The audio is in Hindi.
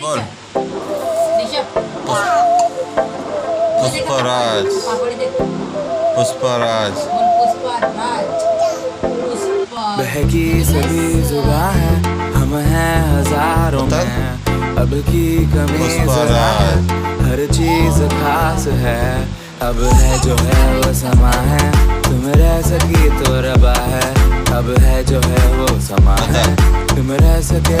बोल पुष्पराज पुष्पराज बहकी सभी जुबा है हम हैं हज़ारों में अब की कमी पुष्पराज। जरा है हर चीज़ खास है। अब है जो है वो समा है तुम रह सकी तो रबा है। अब है जो है वो समा है तुम रह सके।